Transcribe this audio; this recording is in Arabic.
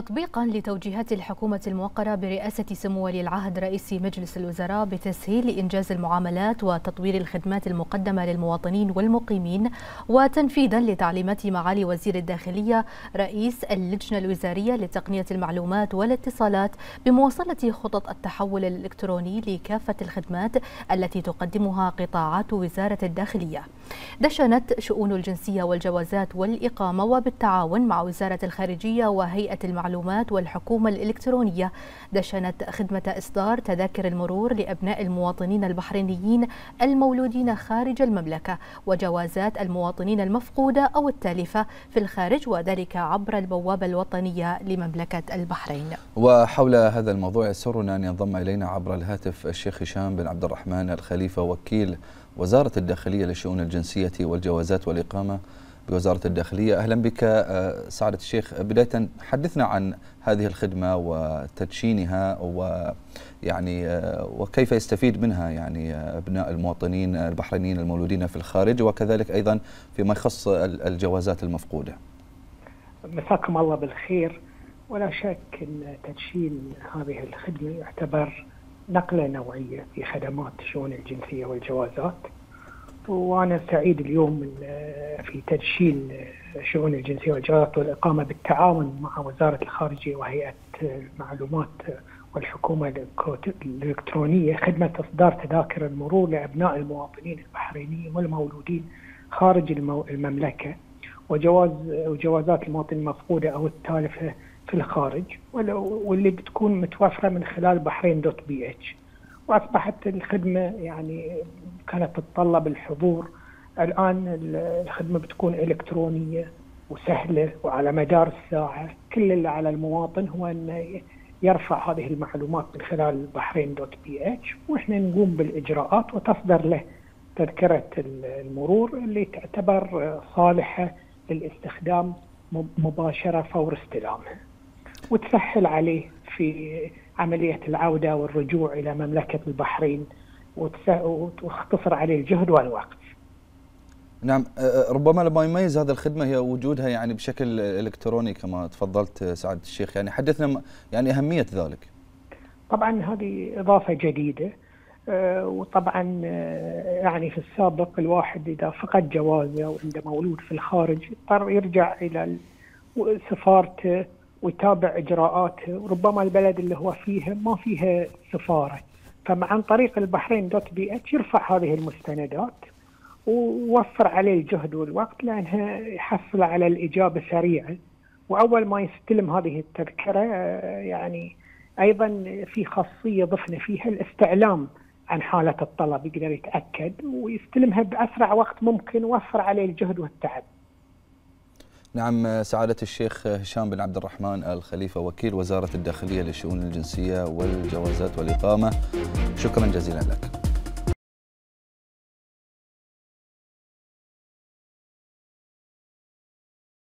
تطبيقا لتوجيهات الحكومة الموقرة برئاسة سمو ولي العهد رئيس مجلس الوزراء بتسهيل إنجاز المعاملات وتطوير الخدمات المقدمة للمواطنين والمقيمين وتنفيذا لتعليمات معالي وزير الداخلية رئيس اللجنة الوزارية لتقنية المعلومات والاتصالات بمواصلة خطط التحول الإلكتروني لكافة الخدمات التي تقدمها قطاعات وزارة الداخلية. دشنت شؤون الجنسية والجوازات والإقامة وبالتعاون مع وزارة الخارجية وهيئة المعلومات والحكومة الإلكترونية. دشنت خدمة إصدار تذاكر المرور لأبناء المواطنين البحرينيين المولودين خارج المملكة وجوازات المواطنين المفقودة أو التالفة في الخارج وذلك عبر البوابة الوطنية لمملكة البحرين. وحول هذا الموضوع يسرنا أن ينضم إلينا عبر الهاتف الشيخ هشام بن عبد الرحمن الخليفة وكيل وزارة الداخلية لشؤون الجنسية والجوازات والإقامة بوزارة الداخلية. أهلا بك آه، سعادة الشيخ. بداية حدثنا عن هذه الخدمة وتدشينها ويعني آه، وكيف يستفيد منها يعني آه، أبناء المواطنين البحرينيين المولودين في الخارج وكذلك أيضا فيما يخص الجوازات المفقودة. مساكم الله بالخير. ولا شك أن تدشين هذه الخدمة يعتبر نقلة نوعية في خدمات شؤون الجنسية والجوازات. وأنا سعيد اليوم في تدشين شؤون الجنسية والجوازات والإقامة بالتعاون مع وزارة الخارجية وهيئة المعلومات والحكومة الإلكترونية خدمة إصدار تذاكر المرور لأبناء المواطنين البحرينيين والمولودين خارج المملكة وجواز وجوازات المواطنين المفقودة أو التالفة في الخارج واللي بتكون متوفرة من خلال بحرين dot bh. وأصبحت الخدمة يعني كانت تتطلب الحضور. الآن الخدمة بتكون إلكترونية وسهلة وعلى مدار الساعة. كل اللي على المواطن هو إنه يرفع هذه المعلومات من خلال البحرين dot bh وإحنا نقوم بالإجراءات وتصدر له تذكرة المرور اللي تعتبر صالحة للاستخدام مباشرة فور استلامها. وتسهل عليه في عملية العودة والرجوع إلى مملكة البحرين وتختصر عليه الجهد والوقت. نعم ربما لما يميز هذه الخدمة هي وجودها يعني بشكل إلكتروني كما تفضلت سعادة الشيخ يعني حدثنا يعني أهمية ذلك. طبعا هذه إضافة جديدة وطبعا يعني في السابق الواحد إذا فقد جوازه وعنده مولود في الخارج اضطر يرجع إلى سفارته ويتابع إجراءاته وربما البلد اللي هو فيها ما فيها سفارة فعن طريق البحرين dot bh يرفع هذه المستندات ووفر عليه الجهد والوقت لانها يحصل على الإجابة سريعة وأول ما يستلم هذه التذكرة يعني أيضا في خاصية ضفنا فيها الاستعلام عن حالة الطلب يقدر يتأكد ويستلمها بأسرع وقت ممكن ووفر عليه الجهد والتعب. نعم سعادة الشيخ هشام بن عبد الرحمن الخليفة وكيل وزارة الداخلية للشؤون الجنسية والجوازات والإقامة. شكرا جزيلا لك.